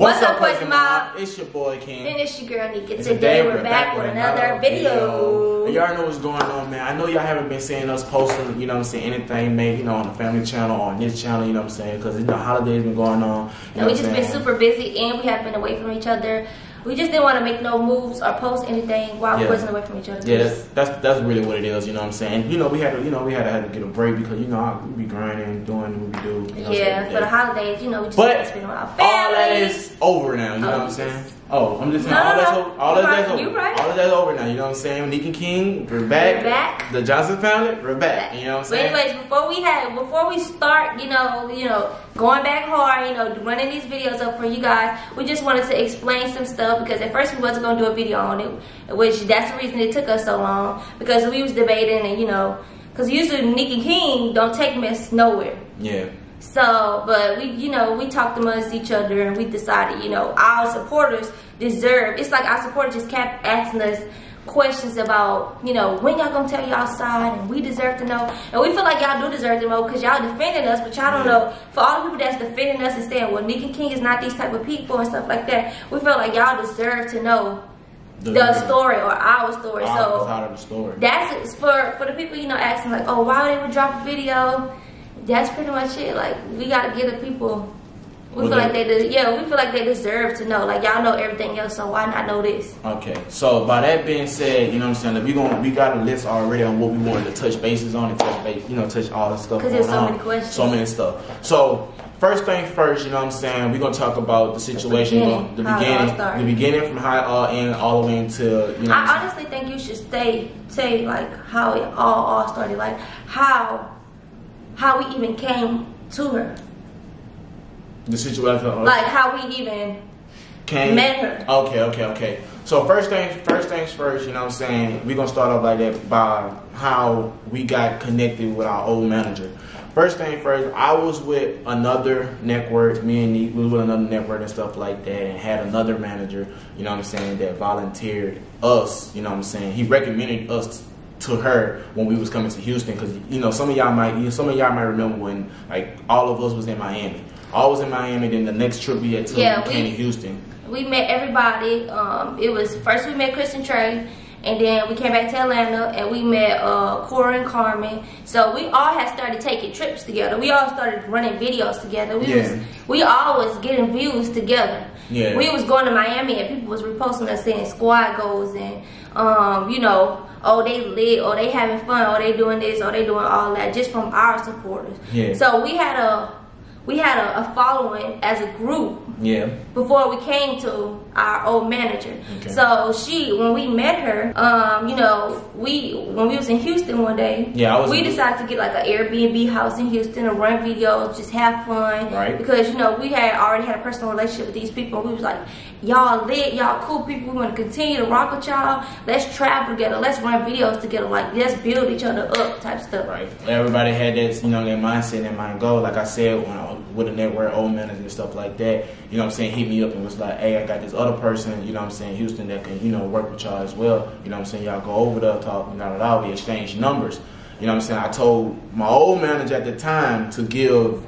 What's, up, Poison Mob? It's your boy King. And it's your girl Nika. And Today, we're back with another video. And y'all know what's going on, man. I know y'all haven't been seeing us posting, you know what I'm saying, anything made, you know, on the family channel or on this channel, you know what I'm saying, because, you know, holidays been going on. You And know we just I'm been super busy and we have been away from each other. We just didn't want to make no moves or post anything while Yeah. we wasn't away from each other. Yeah, that's, that's that's really what it is, you know what I'm saying. You know, we had to, you know, we had to have to get a break because you know we be grinding, doing what we do. You know, yeah, so- for the holidays, you know, we just But spend with our all family. that is over now. You know Oh, what I'm oh, saying? Oh, I'm just saying No, all no, that's no. over. All You that's over. right. All of that's over now. You know what I'm saying? Nick and King, we're back. We're back. The Johnson family, we're back. You know what I'm But saying? anyways, before we had, before we start, you know, you know, going back hard, you know, running these videos up for you guys, we just wanted to explain some stuff because at first we wasn't gonna do a video on it, which that's the reason it took us so long because we was debating and you know, because usually Nick and King don't take mess nowhere. yeah. So, but we, you know, we talked amongst each other and we decided, you know, our supporters deserve. It's like our supporters just kept asking us questions about, you know, when y'all gonna tell y'all side, and we deserve to know. And we feel like y'all do deserve to know because y'all defending us, but y'all don't know. For all the people that's defending us and saying, well, Nick and King is not these type of people and stuff like that, we feel like y'all deserve to know the, story or our story. So the story. that's for for the people you know asking like, oh, why would they would drop a video? That's pretty much it. Like we gotta give the people. We Well, feel like they- de- yeah, we feel like they deserve to know. Like y'all know everything else, so why not know this? Okay, so by that being said, you know what I'm saying, that we going we got a list already on what we wanted to touch bases on and touch base, you know, touch all the stuff. 'Cause there's so on. many questions. So many stuff. So first thing first, you know what I'm saying, we're gonna talk about the situation, beginning, the it all beginning, the beginning from how it uh, all ended all the way into you know. I honestly think you should stay say like how it all all started, like how how we even came to her, the situation. like how we even came met her. Okay, okay, okay. So first things first things first, you know what I'm saying? We're gonna start off like that by how we got connected with our old manager. First thing first, I was with another network, me and Neat we was with another network and stuff like that and had another manager, you know what I'm saying, that volunteered us, you know what I'm saying. He recommended us to her when we was coming to Houston because you know some of y'all might you know, some of y'all might remember when like all of us was in Miami. All was in Miami, then the next trip we had to Yeah, we came to Houston. we met everybody. Um, it was first we met Chris and Trey, and then we came back to Atlanta and we met uh, Cora and Carmen. So we all had started taking trips together. We all started running videos together. We Yeah. was we all was getting views together. Yeah. We was going to Miami and people was reposting us saying squad goals and um, you know, oh they lit or they having fun or they doing this or they doing all that just from our supporters. Yeah. So we had a we had a, a following as a group Yeah. before we came to our old manager. Okay. So she, when we met her, um, you know, we when we was in Houston one day, Yeah, I was we decided to get like an Airbnb house in Houston and run videos, just have fun, Right. Because you know we had already had a personal relationship with these people. We was like, y'all lit, y'all cool people. We want to continue to rock with y'all. Let's travel together. Let's run videos together. Like let's build each other up, type stuff. Right. Everybody had that, you know, their mindset and mind goal. Like I said, when I was with a network, old manager and stuff like that, you know what I'm saying, hit me up and was like, hey, I got this other person, you know what I'm saying, Houston that can, you know, work with y'all as well. You know what I'm saying, y'all go over there, talk, you know, all we exchange numbers. You know what I'm saying? I told my old manager at the time to give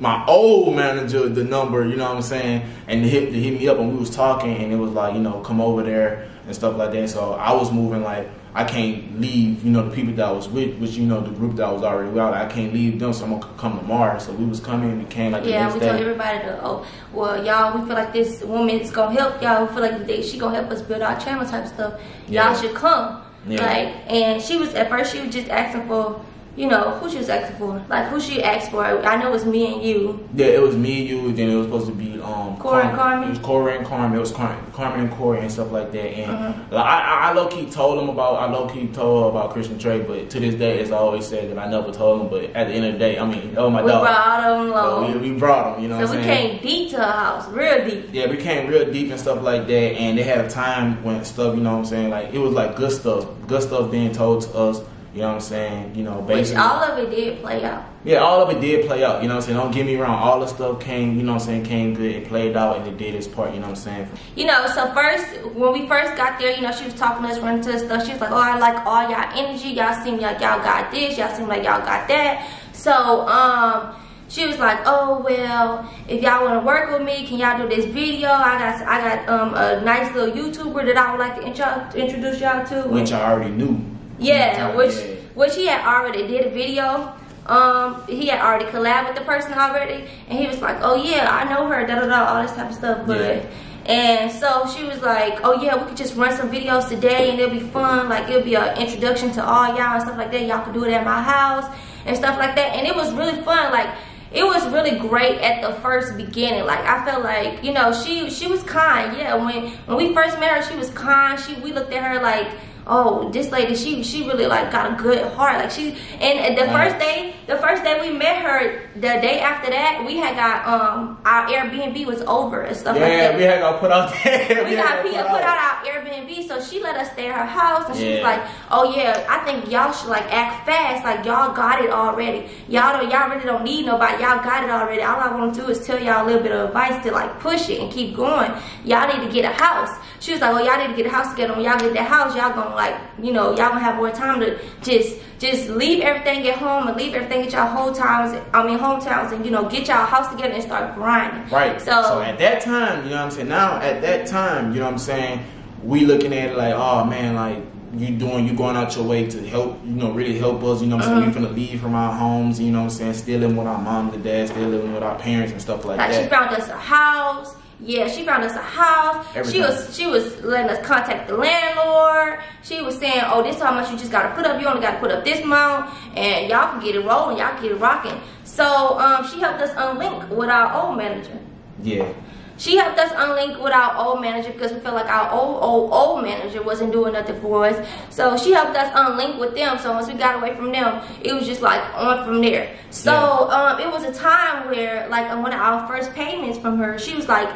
my old manager the number, you know what I'm saying, and hit, to hit me up and we was talking and it was like, you know, come over there and stuff like that. So I was moving like I can't leave, you know, the people that I was with, which you know the group that I was already with. I can't leave them, so I'm gonna come tomorrow. So we was coming, we came like Yeah, we day. told everybody to, oh, well, y'all, we feel like this woman is gonna help y'all. We feel like they, she gonna help us build our channel type stuff. Y'all should come. Yeah. Like, and she was at first she was just asking for, you know, who she was asking for, like who she asked for. I know it was me and you. Yeah, it was me, and you, then it was supposed to be um Corey and Carmen? It was Corey and Carmen. It was Carmen, Carmen and Corey and stuff like that. And Uh-huh. like, I, I, I low key told him about I low key told her about Chris and Trey, but to this day, it's always said that I never told him. But at the end of the day, I mean, oh my We dog. brought all them So we, we brought him, you know So what we saying? came deep to her house, real deep. Yeah, we came real deep and stuff like that, and they had a time when stuff, you know what I'm saying, like it was like good stuff, good stuff being told to us, you know what I'm saying, you know, Which basically. all of it did play out. yeah, all of it did play out, you know what I'm saying. Don't get me wrong, all the stuff came, you know what I'm saying, came good, it played out, and it did its part, you know what I'm saying. You know, so first, when we first got there, you know, she was talking to us, running to us stuff. She was like, oh, I like all y'all energy. Y'all seem like y'all got this. Y'all seem like y'all got that. So, um, she was like, "Oh well, if y'all want to work with me, can y'all do this video? I got I got um a nice little YouTuber that I would like to intro, introduce y'all to." Which I already knew. Yeah, which which he had already did a video. Um, he had already collabed with the person already, and he was like, "Oh yeah, I know her." Da da da, all this type of stuff. But Yeah. and so she was like, "Oh yeah, we could just run some videos today, and it'll be fun. Like it'll be an introduction to all y'all and stuff like that. Y'all could do it at my house and stuff like that." And it was really fun. Like it was really great at the first beginning. Like I felt like you know she she was kind. Yeah, when when we first met her, she was kind. She we looked at her like oh this lady she she really like got a good heart like she and the first day the first day we met her the day after that we had got um our airbnb was over and stuff like Yeah, that we had got put out there. we got Pia put out our Airbnb, so she let us stay at her house, and she was like, "Oh yeah, I think y'all should like act fast, like y'all got it already. Y'all don't, y'all really don't need nobody. Y'all got it already. All I want to do is tell y'all a little bit of advice to like push it and keep going. Y'all need to get a house." She was like, "Oh, y'all need to get a house together. When y'all get that house, y'all gonna like, you know, y'all gonna have more time to just." Just leave everything at home and leave everything at y'all whole towns. I mean hometowns, and you know, get y'all house together and start grinding. Right. So, So, at that time, you know what I'm saying? Now at that time, you know what I'm saying, we looking at it like, oh man, like you doing you going out your way to help, you know, really help us, you know what I'm saying? We finna leave from our homes, you know what I'm saying, still living with our mom and dad, still living with our parents and stuff like, Like that. she found us a house. Yeah, she found us a house. She was she was letting us contact the landlord. She was saying, "Oh, this is how much you just got to put up. You only got to put up this amount, and y'all can get it rolling. Y'all can get it rocking." So um, she helped us unlink with our old manager. yeah. She helped us unlink with our old manager because we felt like our old, old, old manager wasn't doing nothing for us. So she helped us unlink with them. So once we got away from them, it was just like on from there. So um, it was a time where, like, on one of our first payments from her, she was like,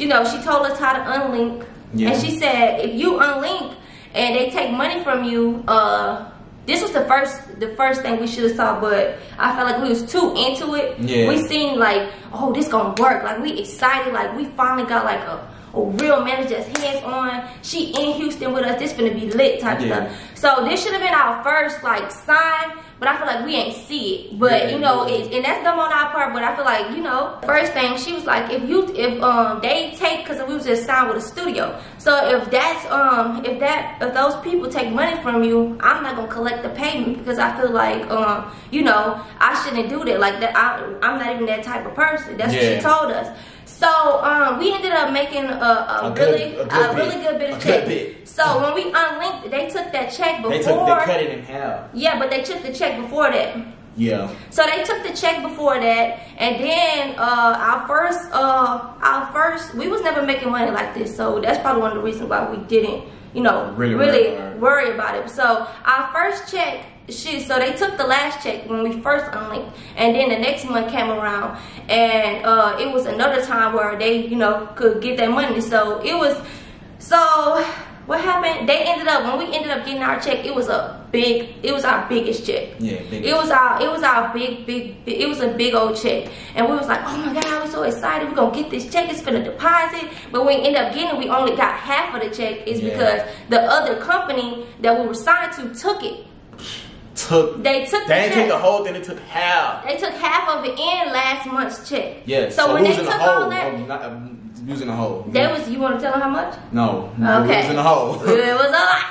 you know, she told us how to unlink. Yeah. And she said, if you unlink and they take money from you, uh, this was the first the first thing we should have saw, but I felt like we was too into it. Yeah. We seen like, oh, this gonna work. Like we excited. Like we finally got like a, a real manager that's hands on. She in Houston with us. This finna be lit type Yeah. stuff. So this should have been our first like sign, but I feel like we ain't see it. But Yeah, you know, yeah. it, and that's dumb on our part. But I feel like you know, first thing she was like, if you if um they take because we was just signed with a studio. So if that's um if that if those people take money from you, I'm not gonna collect the payment because I feel like um you know I shouldn't do that. Like that I I'm not even that type of person. That's what she told us. So um we ended up making a, a, A good- really a good really bit. good bit A of good check. bit. So when we unlinked, they took that check before. They took they cut it in half. Yeah, but they took the check before that. Yeah. So they took the check before that, and then uh, our first, uh, our first, we was never making money like this. So that's probably one of the reasons why we didn't, you know, Really really, worry about it. worry about it. So our first check, she, so they took the last check when we first unlinked, and then the next month came around, and uh, it was another time where they, you know, could get that money. So it was, so what happened? They ended up when we ended up getting our check. It was a big. It was our biggest check. Yeah, biggest. It was our. It was our big, big, big. It was a big old check, and we was like, oh my god, we're so excited. We're gonna get this check. It's gonna deposit. But when we end up getting it, we only got half of the check. Is Yeah. because the other company that we were signed to took it. Took They took the They didn't check. take the whole thing, they took half. They took half of it in last month's check. Yeah. So, when they took the all that, Oh, not, using the hole. That was. You want to tell them how much? No. no Okay. In the hole? it was a lot.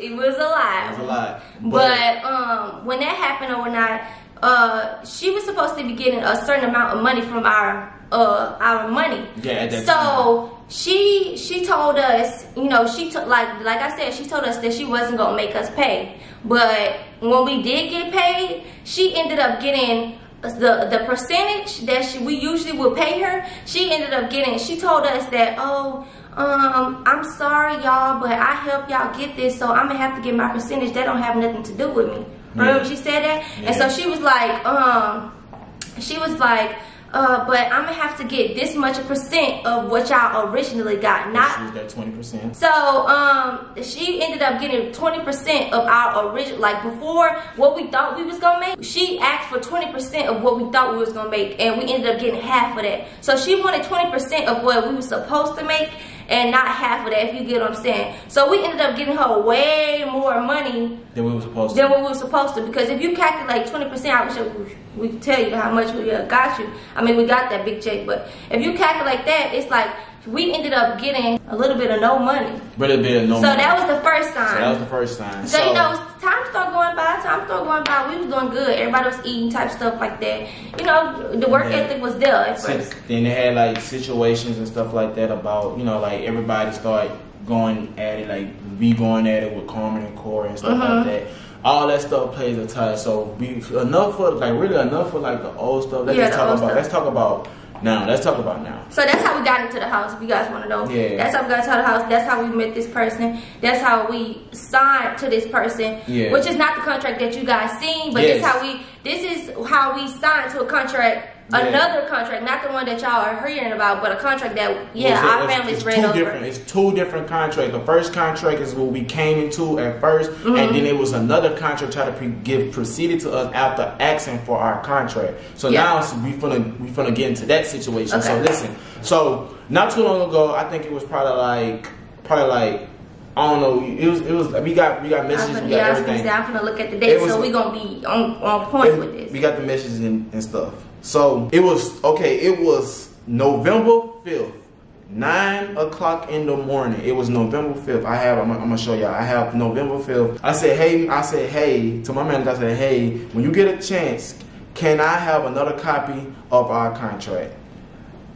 It was a lot. It was a lot. But um, when that happened overnight, uh, she was supposed to be getting a certain amount of money from our uh our money. Yeah, at that so she she told us, you know, she took like like I said, she told us that she wasn't gonna make us pay. But when we did get paid, she ended up getting the the percentage that she, we usually would pay her. She ended up getting. She told us that oh. Um, I'm sorry, y'all, but I help y'all get this, so I'm gonna have to get my percentage. That don't have nothing to do with me. Remember Yeah. she said that, and so she was like, um, she was like, uh, but I'm gonna have to get this much percent of what y'all originally got, not She that twenty percent. so um, she ended up getting 20% of our original, like before what we thought we was gonna make. She asked for 20% of what we thought we was gonna make, and we ended up getting half of that. So she wanted 20% of what we were supposed to make, and not half of that. If you get what I'm saying. So we ended up getting her way more money Than we were supposed to. than we were supposed to. Because if you calculate 20%, I wish we could tell you how much we uh, got you. I mean, we got that big check, but if you calculate that, it's like we ended up getting a little bit of no money. Really bit of no So money. that was the first time. So that was the first time. So, you know, time started going by, time started going by. We was doing good. Everybody was eating type stuff like that. You know, the work Yeah. ethic was there at first. then they had like situations and stuff like that about you know like everybody started going at it like we going at it with Carmen and Corey and stuff Mhm. like that. All that stuff plays a tie. So we enough for like really enough for like the old stuff. Let's Yeah, just talk about stuff. let's talk about now. Let's talk about now. So that's how we got into the house. If you guys want to know, Yeah. that's how we got into the house. That's how we met this person. That's how we signed to this person. Yeah. Which is not the contract that you guys seen, but Yes. this how we. This is how we signed to a contract. Yeah. Another contract, not the one that y'all are hearing about, but a contract that yeah, Well, our it's- families it's read two over. different. It's two different contracts. The first contract is what we came into at 1st Mm-hmm. and then it was another contract try to pre- give proceeded to us after asking for our contract. So Yeah. now so we finna we finna get into that situation. So listen. So not too long ago, I think it was probably like probably like I don't know. It was it was we got we got messages, gonna, we got yeah, everything. I'm gonna look at the date, was- so we gonna be on, on point It- with this. We got the messages and, and stuff. So it was okay. It was November fifth, nine o'clock in the morning. It was November fifth. I have. I'm, gonna- I'm gonna show y'all. I have November fifth. I said, hey. I said, hey to my manager. I said, hey. When you get a chance, can I have another copy of our contract?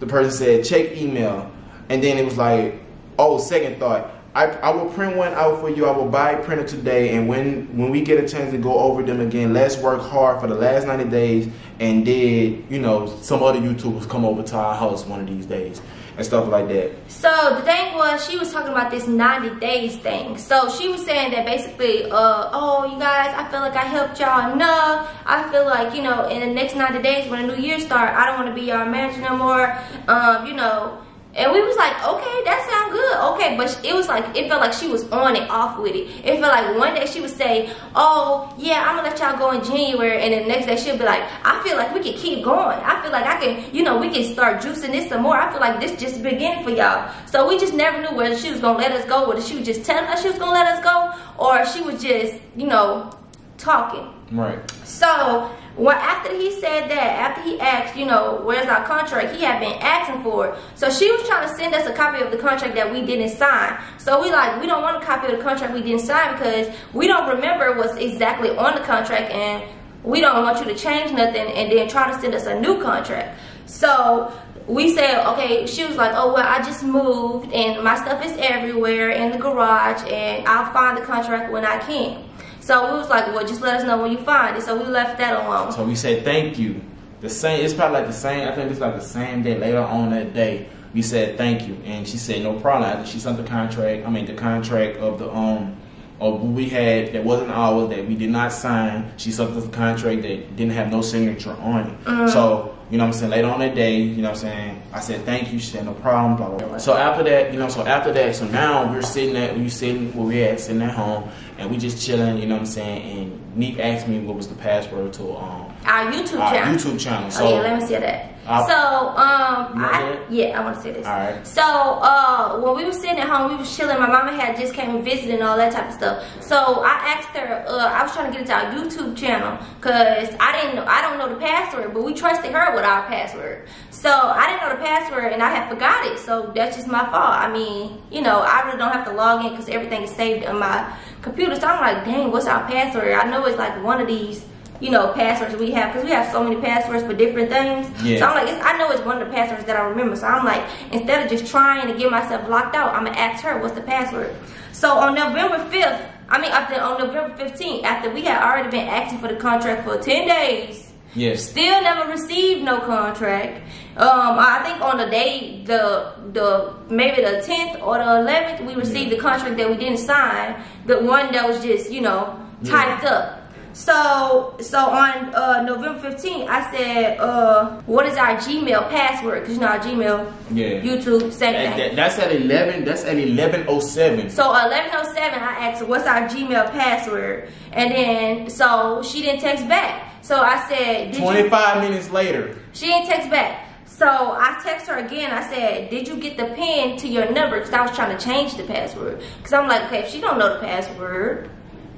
The person said, check email. And then it was like, oh, second thought. I, I will print one out for you. I will buy a printer today. And when, when we get a chance to go over them again, let's work hard for the last 90 days. And did, you know, some other YouTubers come over to our house one of these days and stuff like that. So the thing was, she was talking about this 90 days thing. So she was saying that basically, uh, oh, you guys, I feel like I helped y'all enough. I feel like, you know, in the next 90 days when the new year start, I don't want to be y'all manager no more. Um, you know, and we was like, okay, that sound good. Okay, but it was like, it felt like she was on and off with it. It felt like one day she would say, oh, yeah, I'm gonna let y'all go in January. And then the next day she'll be like, I feel like we can keep going. I feel like I can, you know, we can start juicing this some more. I feel like this just beginning for y'all. So we just never knew whether she was gonna let us go, whether she was just telling us she was gonna let us go, or she was just, you know, talking. Right. So, well, after he said that, after he asked, you know, where's our contract, he had been asking for it. So she was trying to send us a copy of the contract that we didn't sign. So we like, we don't want a copy of the contract we didn't sign because we don't remember what's exactly on the contract and we don't want you to change nothing and then try to send us a new contract. So we said, okay, she was like, oh, well, I just moved and my stuff is everywhere in the garage and I'll find the contract when I can. So we was like, well, just let us know when you find it. So we left that alone. So we said thank you. The same. It's probably like the same. I think it's like the same day later on that day. We said thank you, and she said no problem. She sent the contract, I mean the contract of the um of what we had that wasn't ours that we did not sign. She sent us a contract that didn't have no signature on it. So you know what I'm saying. Later on that day, you know what I'm saying. I said thank you. She said no problem. Blah blah. blah. So after that, you know, so after that, so now we're sitting at we sitting where we at sitting at home, and we just chilling. You know what I'm saying. And Nique asked me what was the password to um Our YouTube our channel. YouTube channel. So oh yeah, let me see that. I'll- so um, I, yeah, I want to see this. Alright. So uh, when we were sitting at home, we was chilling. My mama had just came and visited and all that type of stuff. So I asked her. Uh, I was trying to get into our YouTube channel because I didn't. know I don't know the password, but we trusted her with our password. So I didn't know the password and I had forgot it. So that's just my fault. I mean, you know, I really don't have to log in because everything is saved on my computer. So I'm like, dang, what's our password? I know it's like one of these you know, passwords we have because we have so many passwords for different things. Yeah. So I'm like, it's, I know it's one of the passwords that I remember. So I'm like, instead of just trying to get myself locked out, I'm gonna ask her what's the password. So on November 5th, I mean, after on November 15th, after we had already been asking for the contract for 10 days, yes, still never received no contract. Um, I think on the day, the the maybe the 10th or the 11th, we received the contract that we didn't sign, the one that was just you know typed up. So so on uh, November 15th, I said, uh, what is our Gmail password? Because you know our Gmail, Yeah. YouTube, same That- thing. that- that's at eleven. That's at eleven oh seven. So 1107, I asked her, what's our Gmail password? And then, so she didn't text back. So I said, did you? Twenty five minutes later. She didn't text back. So I text her again. I said, "Did you get the pin to your number?" Because I was trying to change the password. Because I'm like, okay, if she don't know the password,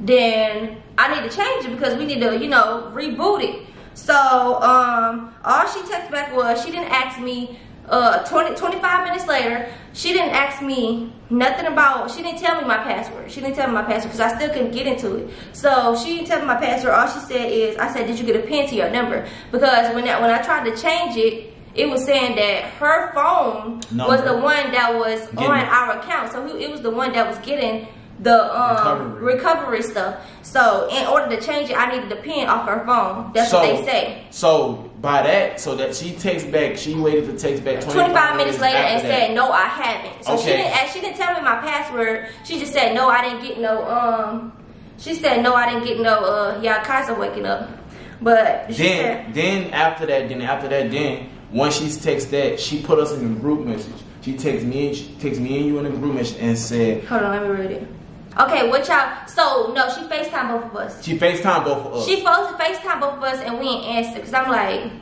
then I need to change it because we need to, you know, reboot it. So um, all she texted back was she didn't ask me. Uh, 20, 25 minutes later, she didn't ask me nothing about. She didn't tell me my password. She didn't tell me my password because I still couldn't get into it. So she didn't tell me my password. All she said is, I said, "Did you get a pin to your number?" Because when that when I tried to change it, it was saying that her phone Number. was the one that was Getting on it. our account. So who- it was the one that was getting the um, Recovery. recovery. stuff. So in order to change it, I needed the pin off her phone. That's so, what they say. So by that, so that she takes back, she waited to text back 25, 25 minutes later and that. said no I haven't. So she Okay. didn't ask, she didn't tell me my password. She just said no I didn't get no um she said no I didn't get no uh yeah Kaiser waking up. But she Then, said then after that, then after that, then once she texts that, she put us in a group message. She texts me, she texts me and you in a group message and said hold on let me read it. Okay, what y'all so no she FaceTime both of us. she Facetime both of us. She supposed to FaceTime both of us and we ain't answer because I'm like,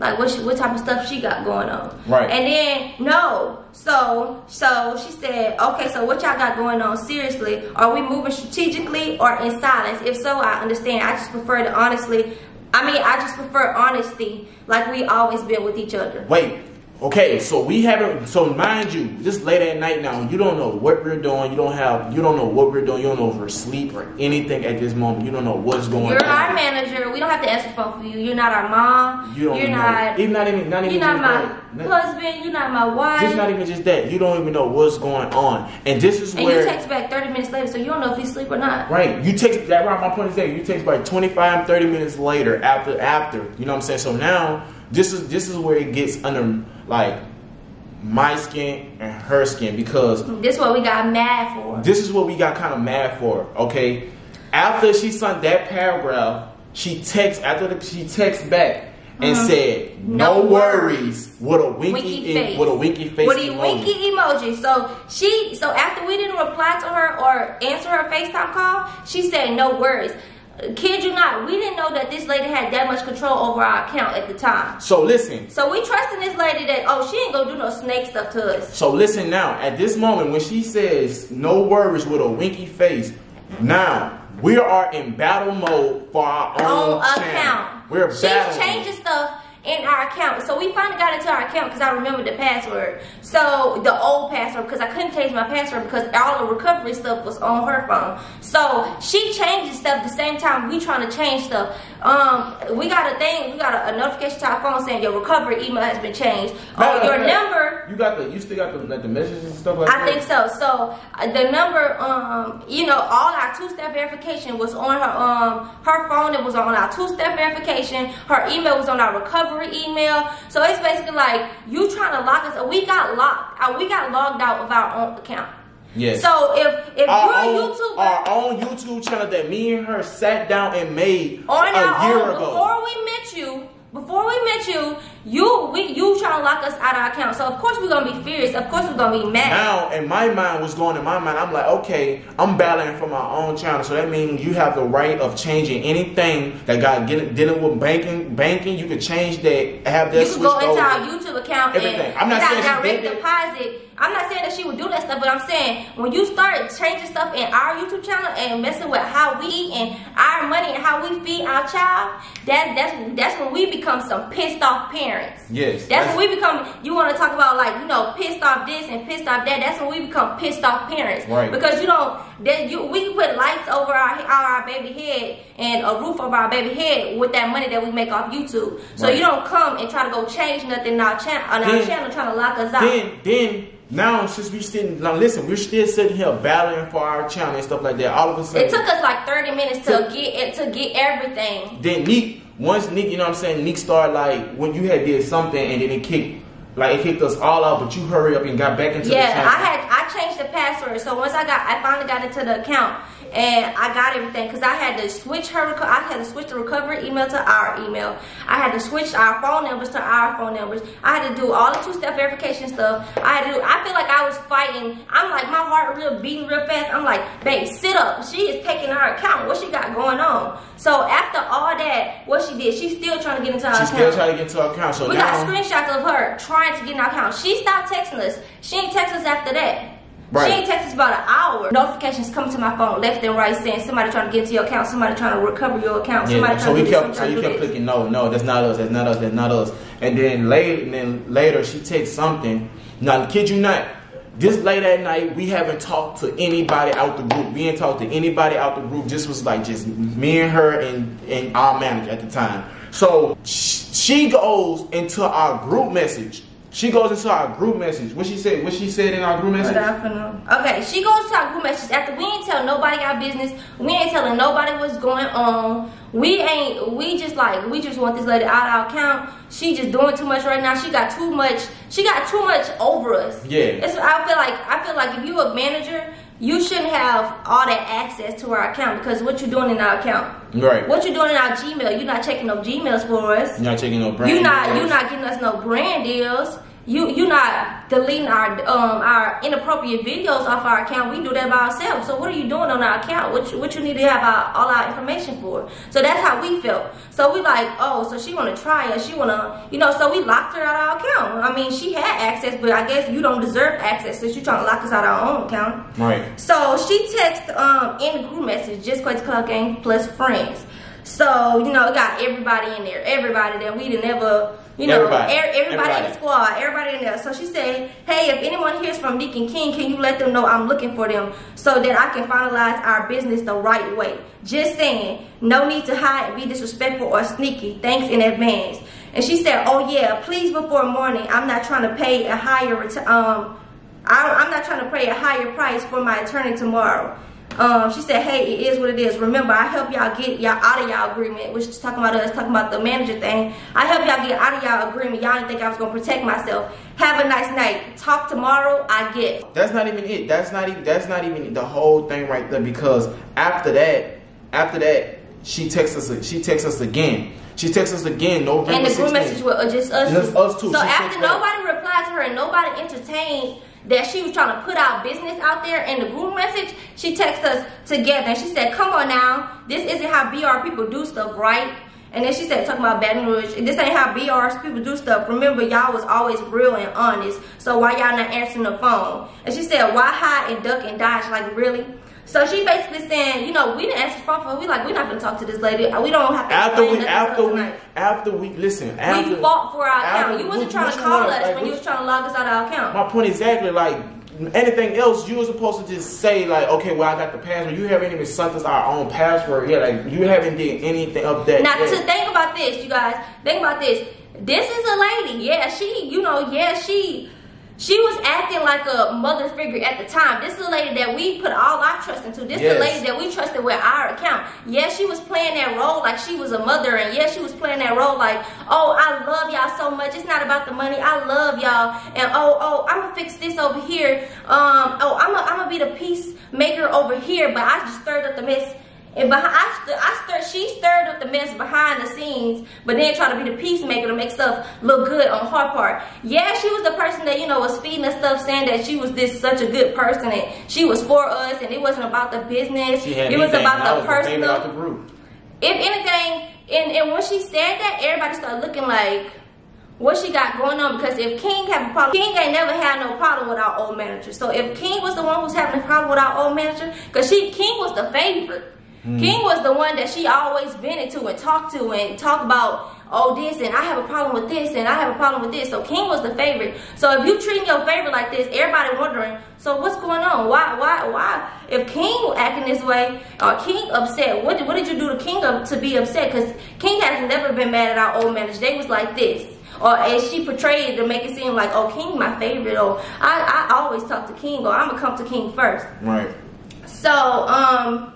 like what she, what type of stuff she got going on? Right. And then no, so so she said, okay, so what y'all got going on? Seriously, are we moving strategically or in silence? If so, I understand. I just prefer to honestly. I mean, I just prefer honesty, like we always been with each other. Wait. Okay, so we haven't. So mind you, this late at night now. You don't know what we're doing. You don't have. You don't know what we're doing. You don't know if we're asleep or anything at this moment. You don't know what's going on. You're on. our manager. We don't have to answer the phone for you. You're not our mom. You don't You're know. not. even not even not even You're not my. Not- husband. You're not my wife. Just not even just that. You don't even know what's going on. And this is And where you text back 30 minutes later, so you don't know if he's asleep or not. Right. You text that right my point is that you text like 25, 30 minutes later after after. You know what I'm saying? So now this is this is where it gets under like my skin and her skin because This is what we got mad for. this is what we got kind of mad for, okay? After she sent that paragraph, she texts after the, she texts back and mm-hmm. said, "No. No worries," with a winky, Winky in- face. with a winky face With a emoji. winky emoji. So she, so after we didn't reply to her or answer her FaceTime call, she said no worries. Kid you not, we didn't know that this lady had that much control over our account at the time. So listen, So we trusting this lady that oh she ain't gonna do no snake stuff to us. So listen now, at this moment when she says no worries with a winky face, now we are in battle mode for our own channel. account. We're She's changing stuff in our account. So we finally got into our account because I remembered the password. So the old password because I couldn't change my password because all the recovery stuff was on her phone. So she changes stuff the same time we trying to change stuff. Um, we got a thing, we got a, a notification to our phone saying your recovery email has been changed. Matter Oh, your of fact, number You got the you still got the like the messages and stuff like that? I think so. So uh, the number, um, you know, all our two-step verification was on her um her phone. It was on our two-step verification. Her email was on our recovery email. So it's basically like you trying to lock us. We got locked. Uh, we got logged out of our own account. Yes. So if if our you're a own, YouTuber our own YouTube channel that me and her sat down and made on a our year own ago. before we met you. Before we met you, you we you trying to lock us out of our account. So of course we're gonna be furious. Of course we're gonna be mad. Now, in my mind, what's going in my mind, I'm like, okay, I'm battling for my own channel, so that means you have the right of changing anything that got get, dealing with banking. Banking, you can change that, have that you can go into over. our YouTube account Everything. and I'm not saying direct deposit. I'm not saying that she would do that stuff, but I'm saying when you start changing stuff in our YouTube channel and messing with how we eat and our money and how we feed our child, that that's that's when we become some pissed off parents. Yes, That's, that's- when we become. You want to talk about like you know pissed off this and pissed off that. That's when we become pissed off parents. Right. Because you don't. That you we put lights over our our baby head and a roof over our baby head with that money that we make off YouTube. So Right. you don't come and try to go change nothing in our channel on our channel trying to lock us out. Then, then, now since we sitting, now listen, we're still sitting here battling for our channel and stuff like that. All of a sudden, it took us like 30 minutes to Took- get it to get everything. then Nick, once Nick, you know what I'm saying, Nick started like when you had did something and then it kicked, like it kicked us all out, but you hurry up and got back into the Yeah. I had I changed the password. So once I got I finally got into the account, and I got everything because I had to switch her. I had to switch the recovery email to our email. I had to switch our phone numbers to our phone numbers. I had to do all the two-step verification stuff. I had to do. I feel like I was fighting. I'm like my heart real beating real fast. I'm like, babe, sit up. She is taking our account. What she got going on? So after all that, what she did, she's still trying to get into our She's account. still trying to get into our account. So we now, got screenshots of her trying to get in our account. She stopped texting us. She ain't text us after that. Right. She ain't text us about an hour. Notifications come to my phone left and right saying somebody trying to get into your account, somebody trying to recover your account, somebody Yeah, trying so to we kept, so you to kept clicking no, no, that's not us, that's not us, that's not us. And then later, and then later she takes something. Now, kid you not, this late at night, we haven't talked to anybody out the group. We ain't talked to anybody out the group. This was like just me and her and, and our manager at the time. So she goes into our group message. She goes into our group message. What she said? What she said in our group message? Okay, she goes to our group message after we ain't tell nobody our business. We ain't telling nobody what's going on. We ain't. We just like we just want this lady out of our account. She just doing too much right now. She got too much. She got too much over us. Yeah. It's, I feel like I feel like if you a manager, you shouldn't have all that access to our account because what you're doing in our account. Right. What you're doing in our Gmail? You're not checking no Gmails for us. You're not checking no brand. You not deals. you not getting us no brand deals. You you not deleting our um our inappropriate videos off our account. We do that by ourselves. So what are you doing on our account? What you, what you need to have our, all our information for? So that's how we felt. So we like oh so she want to try us. She want to you know so we locked her out of our account. I mean she had access, but I guess you don't deserve access since you trying to lock us out of our own account. Right. So she texted um in the group message, just Quite Club Gang plus friends. So, you know, it got everybody in there. Everybody that we didn't ever, you know, Everybody. er- everybody, in the squad, everybody in there. So she said, hey, if anyone hears from Deacon King, can you let them know I'm looking for them so that I can finalize our business the right way? Just saying, no need to hide, be disrespectful or sneaky. Thanks in advance. And she said, oh yeah, please before morning, I'm not trying to pay a higher, ret- um, I, I'm not trying to pay a higher price for my attorney tomorrow. Um, she said, hey, it is what it is. Remember, I help y'all get y'all out of y'all agreement, which is talking about us, talking about the manager thing. I help y'all get out of y'all agreement. Y'all didn't think I was going to protect myself. Have a nice night. Talk tomorrow. I get. That's not even it. That's not even that's not even the whole thing right there because after that, after that, she texts us she texts us again. She texts us again November And the group 16th. message was just us. Just us two. So She after nobody replied to her and nobody entertained that she was trying to put our business out there in the group message, she texted us together and she said, "Come on now, this isn't how BR people do stuff, right?" And then she said, talking about Baton Rouge, this ain't how BR people do stuff. Remember, y'all was always real and honest. So why y'all not answering the phone? And she said, why hide and duck and dodge? Like, really? So she basically saying, you know, we didn't ask phone for her. We like, we're not gonna talk to this lady. We don't have to After we after we tonight. after we listen, after we fought for our after- account. You wasn't what- trying to call us Like, when you was trying to log us out of our account. My point exactly, like anything else, you were supposed to just say like, okay, well I got the password. You haven't even sent us our own password yet. Like you haven't did anything of that. Now, yet. to think about this, you guys. Think about this. This is a lady. Yeah, she. You know. Yeah, she. She was acting like a mother figure at the time. This is a lady that we put all our trust into. This is Yes. a lady that we trusted with our account. Yeah, she was playing that role like she was a mother, and yeah, she was playing that role like, oh, I love y'all so much. It's not about the money. I love y'all, and oh, oh, I'm gonna fix this over here. Um, oh, I'm gonna, I'm gonna be the peacemaker over here, but I just stirred up the mess. And behind, I, st- I stirred, she stirred up the mess behind the scenes, but then tried to be the peacemaker to make stuff look good on her part. Yeah, she was the person that, you know, was feeding us stuff, saying that she was this such a good person and she was for us and it wasn't about the business. she had it was about the was personal the group. if anything, and, and when she said that, everybody started looking like what she got going on. Because if King have a problem, King ain't never had no problem with our old manager. So if King was the one who's having a problem with our old manager, because she King was the favorite. King was the one that she always vented to and talked to and talked about oh this and I have a problem with this and I have a problem with this. So King was the favorite. So if you treating your favorite like this, everybody wondering, so what's going on? Why why why if King acting this way or King upset, what did, what did you do to King up to be upset? Because King has never been mad at our old manager. They was like this. Or as she portrayed to make it seem like, oh, King my favorite, or I, I always talk to King, or I'm gonna come to King first. Right. So, um,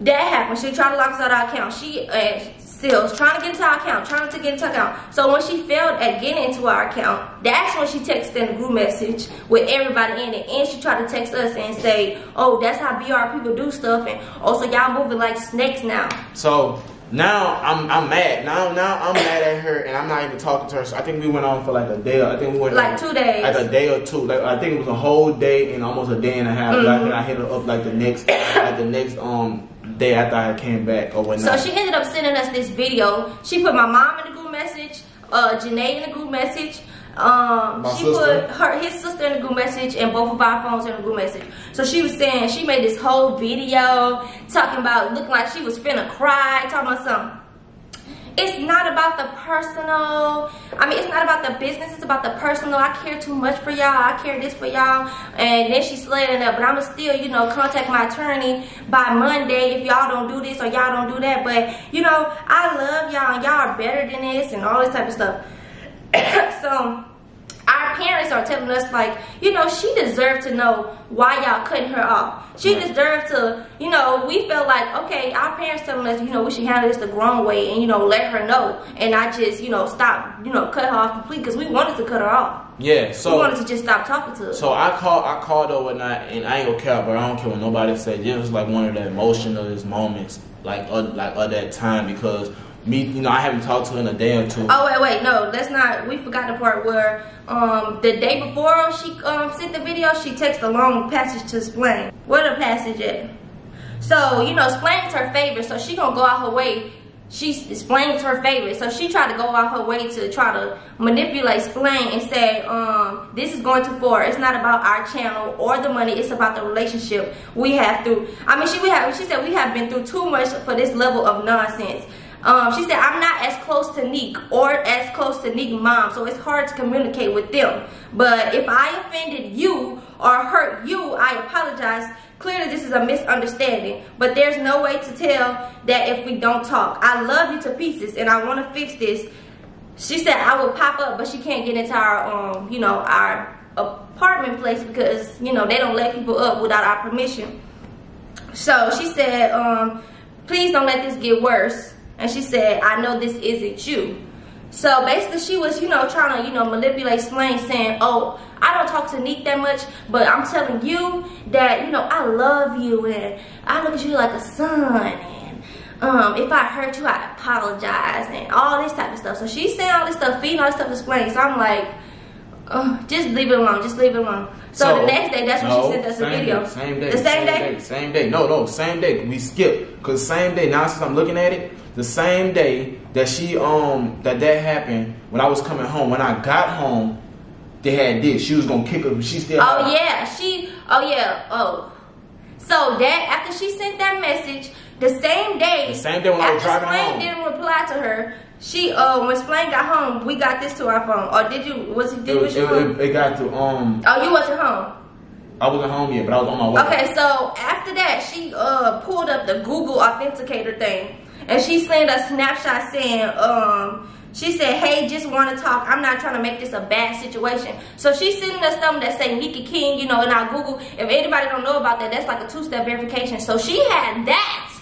that happened. She tried to lock us out of our account. She uh, still was trying to get into our account, trying to get into our account. So when she failed at getting into our account, That's when she texted in the group message with everybody in it. And she tried to text us and say, oh, that's how BR people do stuff. And also, y'all moving like snakes now. So now I'm I'm mad. Now now I'm mad at her and I'm not even talking to her. So I think we went on for like a day. I think we went like two days. Like a day or two. Like I think it was a whole day and almost a day and a half. Mm-hmm. I think I hit her up like the next like the next um day after I came back or whatnot. So she ended up sending us this video. She put my mom in the group message, uh Janae in the group message. Um, My she sister. put her his sister in the group message and both of our phones in the group message. So she was saying she made this whole video talking about looking like she was finna cry, talking about something. It's not about the personal. I mean, it's not about the business. It's about the personal. I care too much for y'all. I care this for y'all. And then she slid it up. But I'ma still, you know, contact my attorney by Monday if y'all don't do this or y'all don't do that. But, you know, I love y'all y'all are better than this and all this type of stuff. so our parents are telling us like, you know, she deserved to know why y'all cutting her off. She right. deserved to, you know, we felt like, okay, our parents telling us, you know, we should handle this the wrong way and, you know, let her know and I just, you know, stop, you know, cut her off completely because we wanted to cut her off. Yeah, so we wanted to just stop talking to her. So I called, I called her and I, and I ain't gonna care, but I don't care what nobody said. It was like one of the emotionalest moments, like, uh, like of that time because me, you know, I haven't talked to her in a day or two. Oh wait, wait, no, that's not. We forgot the part where um the day before she um sent the video, she texted a long passage to explain. What a passage at? So you know, explaining her favorite, so she gonna go out her way. She's explaining her favorite, so she tried to go out her way to try to manipulate, Splain and say, um, this is going too far. It's not about our channel or the money. It's about the relationship we have through. I mean, she we have. She said we have been through too much for this level of nonsense. Um, she said, I'm not as close to Nique or as close to Nique mom, so it's hard to communicate with them. But if I offended you or hurt you, I apologize. Clearly, this is a misunderstanding, but there's no way to tell that if we don't talk. I love you to pieces, and I want to fix this. She said I will pop up, but she can't get into our, um, you know, our apartment place because, you know, they don't let people up without our permission. So she said, um, please don't let this get worse and she said, I know this isn't you. So basically she was, you know, trying to, you know, manipulate Splain saying, oh, I don't talk to Nique that much, but I'm telling you that, you know, I love you and I look at you like a son and um, if I hurt you, I apologize and all this type of stuff. So she's saying all this stuff, feeding all this stuff to Splain. So I'm like, oh, just leave it alone, just leave it alone. So, so the next day, that's when no, she sent us a video. Day, same day. The same, same day? day? Same day. No, no, same day. We skipped. Because same day, now since I'm looking at it, the same day that she um that that happened when I was coming home. When I got home, they had this. She was gonna kick her. She still. Oh yeah, she. Oh yeah. Oh. So that after she sent that message, the same day. The same day when I was driving Splain home. didn't reply to her. She uh when Splain got home, we got this to our phone. Or did you? Was it? Did it, it, it, it got to um. Oh, you wasn't home. I wasn't home yet, but I was on my way. Okay, so after that, she uh pulled up the Google Authenticator thing and she sent a snapshot saying, um, she said, hey, just want to talk. I'm not trying to make this a bad situation. So she's sending us something that say Nikki King, you know, and I Google. If anybody don't know about that, that's like a two-step verification. So she had that.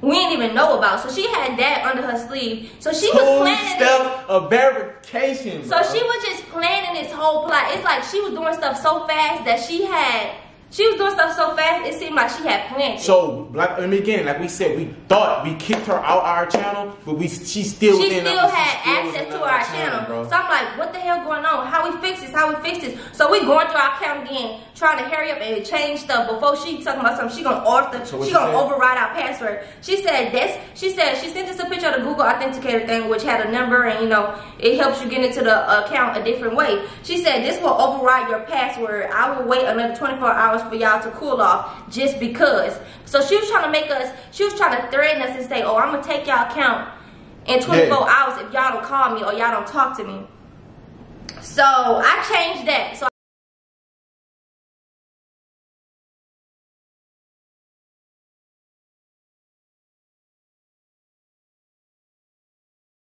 We didn't even know about. So she had that under her sleeve. So she two was planning step of verification. Bro. So she was just planning this whole plot. It's like she was doing stuff so fast that she had she was doing stuff so fast, it seemed like she had planned. So, like, mean, again, like we said, we thought we kicked her out our channel, but we she still she still our, had still access to our, channel. channel so I'm like, what the hell going on? How we fix this? How we fix this? So we going through our account again, trying to hurry up and change stuff before she talking about something. She gonna author, so she gonna said? override our password. She said this. She said she sent us a picture of the Google Authenticator thing, which had a number, and you know it helps you get into the account a different way. She said this will override your password. I will wait another 24 hours for y'all to cool off just because. So she was trying to make us, she was trying to threaten us and say, oh, I'm going to take y'all account in 24 yeah. hours if y'all don't call me or y'all don't talk to me. So I changed that. So